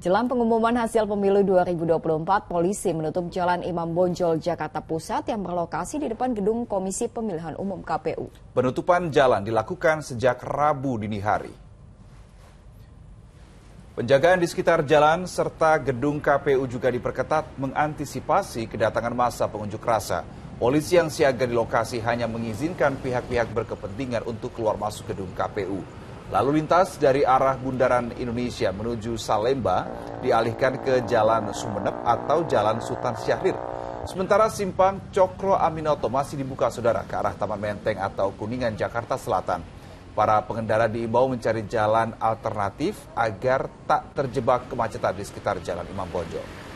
Jelang pengumuman hasil pemilu 2024, polisi menutup Jalan Imam Bonjol, Jakarta Pusat yang berlokasi di depan gedung Komisi Pemilihan Umum KPU. Penutupan jalan dilakukan sejak Rabu dini hari. Penjagaan di sekitar jalan serta gedung KPU juga diperketat mengantisipasi kedatangan masa pengunjuk rasa. Polisi yang siaga di lokasi hanya mengizinkan pihak-pihak berkepentingan untuk keluar masuk gedung KPU. Lalu lintas dari arah Bundaran Indonesia menuju Salemba dialihkan ke Jalan Sumeneb atau Jalan Sultan Syahrir. Sementara simpang Cokro Aminoto masih dibuka saudara ke arah Taman Menteng atau Kuningan, Jakarta Selatan. Para pengendara diimbau mencari jalan alternatif agar tak terjebak kemacetan di sekitar Jalan Imam Bonjol.